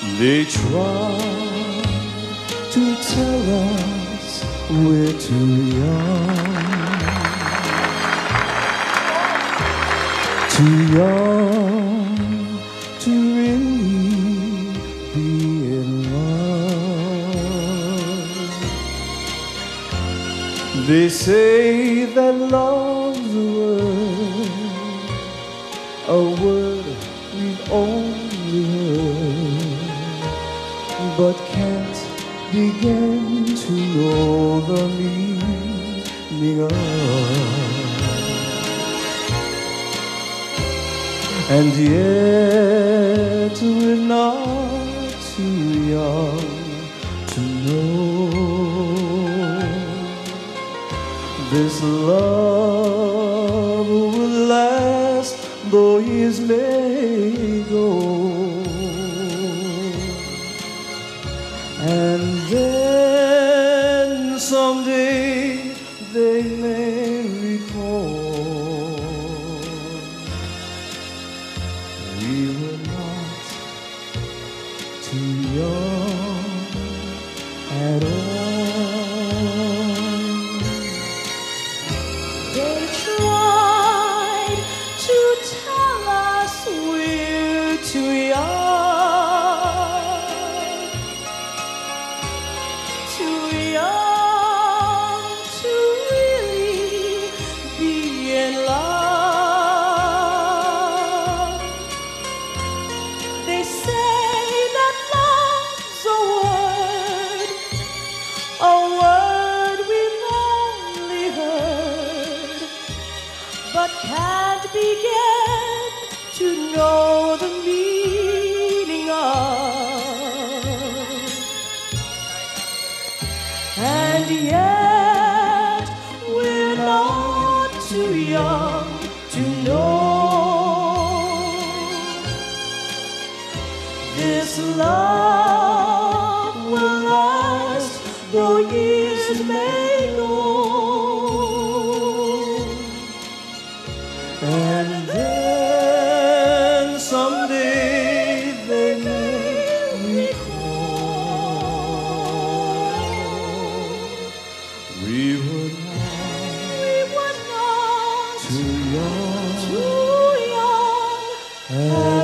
They try to tell us we're too young, too young to really be in love. They say that love's a word, a word we've only but can't begin to know the meaning of. And yet we're not too young to know this love will last though years may go. Then someday they may recall. We were not too young can't begin to know the meaning of. And yet we're not too young to know this love will last though years And then someday they may recall we were not We were not too young too young